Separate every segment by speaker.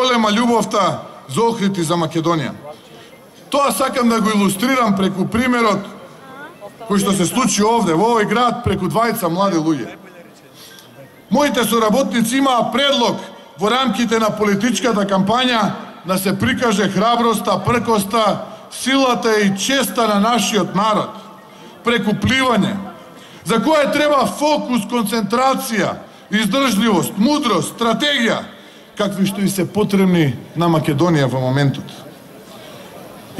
Speaker 1: голема љубовта за Охрид и за Македонија. Тоа сакам да го илустрирам преку примерот кој што се случи овде, во овој град, преку двајца млади луѓе. Моите соработници имаа предлог во рамките на политичката кампања да се прикаже храброста, пркоста, силата и честа на нашиот народ, преку пливање, за кое треба фокус, концентрација, издржливост, мудрост, стратегија, какви што и се потребни на Македонија во моментот.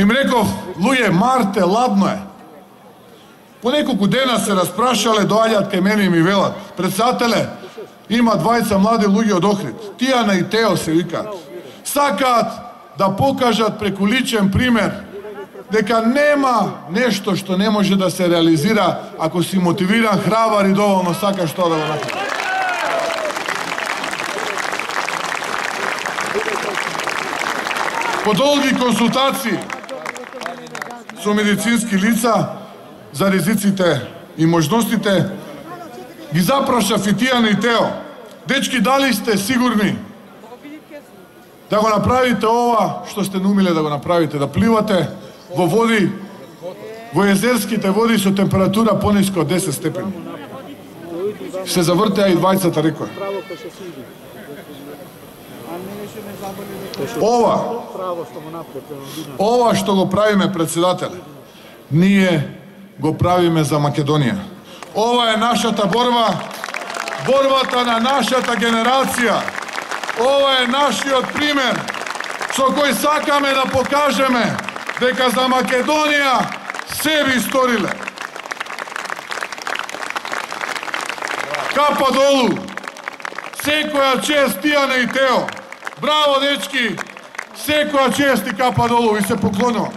Speaker 1: Им реков, луѓе, марте, ладно е. По неколку дена се распрашале, доаѓаат кај мене и ми велат, председателе, има двајца млади луѓе од Охрид, Тијана и Тео се викаат. Сакаат да покажат преку личен пример дека нема нешто што не може да се реализира ако си мотивиран, храбар и доволно сакаш тоа да го направиш. По долги консултации со медицински лица за ризиците и можностите, ги запраша Фитијан и Тео. Дечки, дали сте сигурни да го направите ова што сте наумиле да го направите, да пливате во води, во езерските води со температура пониско од 10 степени. Се завртеа и двајцата рекоа. Ова, ова што го правиме председател, ние го правиме за Македонија. Ова е нашата борба, борбата на нашата генерација. Ова е нашиот пример со кој сакаме да покажеме дека за Македонија се би сториле. Капа долу, секоја чест Тијане и Тео. Браво, дечки! Секоја чест и капа долу и се поклонувам.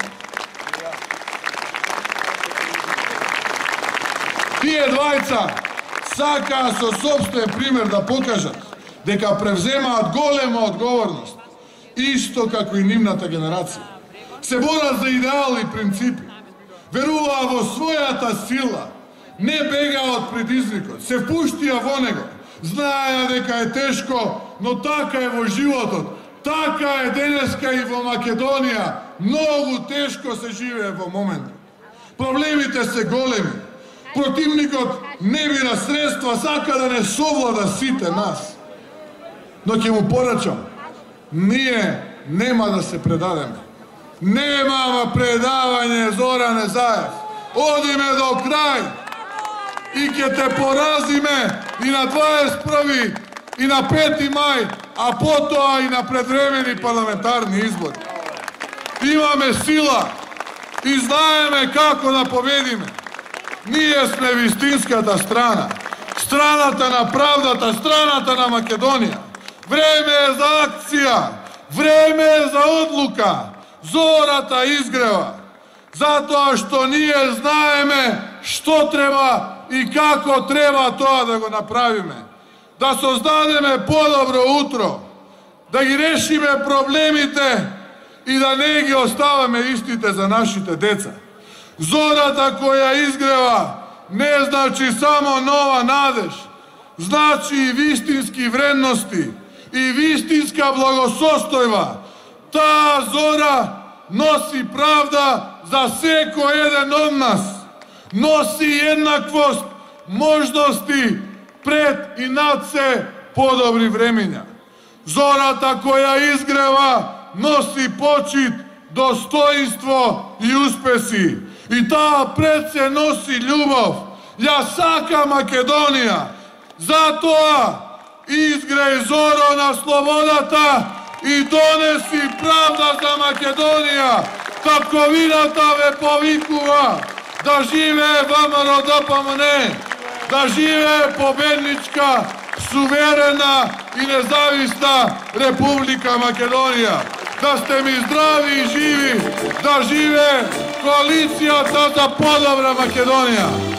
Speaker 1: Тие двајца сакаа со собствен пример да покажат дека превземаат голема одговорност, исто како и нивната генерација. Се борат за идеали и принципи, веруваа во својата сила, не бега од предизвикот, се пуштија во него, знаеа дека е тешко, но така е во животот, така е денеска и во Македонија, многу тешко се живее во моментот. Проблемите се големи, Противникот не бира средства, сака да не совлада сите нас. Но ќе му порачам, ние нема да се предадеме. Немама предавање Зоране Заев. Одиме до крај и ќе те поразиме и на 21 и на 5 мај, а потоа и на предвремени парламентарни избори. Имаме сила и знаеме како да победиме. Ние сме вистинската страна. Страната на правдата, страната на Македонија. Време е за акција. Време е за одлука. Зората изгрева. Затоа што ние знаеме што треба и како треба тоа да го направиме. Да создадеме подобро утро. Да ги решиме проблемите и да не ги оставаме истите за нашите деца. Зората која изгрева не значи само нова надеж, значи и вистински вредности и вистинска благосостојба. Таа зора носи правда за секој еден од нас. Носи еднаквост, можности пред и над се подобри времења. Зората која изгрева носи почит, достоинство и успеси и таа пред се носи љубов. Ја сака Македонија. Затоа изгреј зоро на слободата и донеси правда за Македонија. Капковината ве повикува да живе ВМРО ДПМН, па да живе победничка, суверена и независна Република Македонија. Да сте ми здрави и живи, да живе коалицијата за подобра Македонија.